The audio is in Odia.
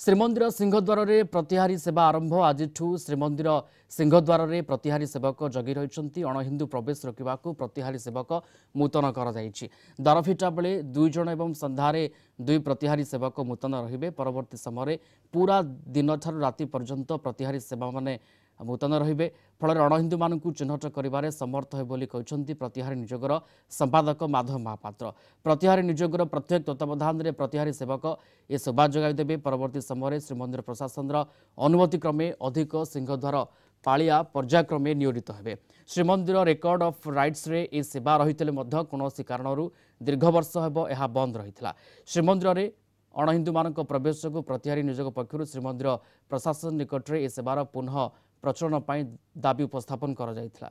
ଶ୍ରୀମନ୍ଦିର ସିଂହଦ୍ୱାରରେ ପ୍ରତିହାରୀ ସେବା ଆରମ୍ଭ ଆଜିଠୁ ଶ୍ରୀମନ୍ଦିର ସିଂହଦ୍ୱାରରେ ପ୍ରତିହାରୀ ସେବକ ଜଗି ରହିଛନ୍ତି ଅଣହିନ୍ଦୁ ପ୍ରବେଶ ରୋକିବାକୁ ପ୍ରତିହାରୀ ସେବକ ମୁତୟନ କରାଯାଇଛି ଦ୍ୱାର ଫିଟା ବେଳେ ଦୁଇ ଜଣ ଏବଂ ସନ୍ଧ୍ୟାରେ ଦୁଇ ପ୍ରତିହାରୀ ସେବକ ମୁତୟନ ରହିବେ ପରବର୍ତ୍ତୀ ସମୟରେ ପୁରା ଦିନଠାରୁ ରାତି ପର୍ଯ୍ୟନ୍ତ ପ୍ରତିହାରୀ ସେବାମାନେ ମୁତୟନ ରହିବେ। ଫଳରେ ଅଣହିନ୍ଦୁମାନଙ୍କୁ ଚିହ୍ନଟ କରିବାରେ ସମର୍ଥ ହେବ ବୋଲି କହିଛନ୍ତି ପ୍ରତିହାରୀ ନିଯୋଗର ସମ୍ପାଦକ ମାଧବ ମହାପାତ୍ର। ପ୍ରତିହାରୀ ନିଯୋଗର ପ୍ରତ୍ୟେକ ତତ୍ତ୍ୱାବଧାନରେ ପ୍ରତିହାରୀ ସେବକ ଏ ସେବା ଯୋଗାଇ ଦେବେ। ପରବର୍ତ୍ତୀ ସମୟରେ ଶ୍ରୀମନ୍ଦିର ପ୍ରଶାସନର ଅନୁମତି କ୍ରମେ ଅଧିକ ସିଂହଦ୍ୱାର ପାଳିଆ ପର୍ଯ୍ୟାୟକ୍ରମେ ନିୟୋଜିତ ହେବେ। ଶ୍ରୀମନ୍ଦିର ରେକର୍ଡ ଅଫ୍ ରାଇଟ୍ସରେ ଏହି ସେବା ରହିଥିଲେ ମଧ୍ୟ କୌଣସି କାରଣରୁ ଦୀର୍ଘ ବର୍ଷ ହେବ ଏହା ବନ୍ଦ ରହିଥିଲା। ଶ୍ରୀମନ୍ଦିରରେ ଅଣହିନ୍ଦୁମାନଙ୍କ ପ୍ରବେଶ ଯୋଗୁଁ ପ୍ରତିହାରୀ ନିଯୋଗ ପକ୍ଷରୁ ଶ୍ରୀମନ୍ଦିର ପ୍ରଶାସନ ନିକଟରେ ଏ ସେବାର ପୁନଃ ପ୍ରଚଳନ ପାଇଁ ଦାବି ଉପସ୍ଥାପନ କରାଯାଇଥିଲା।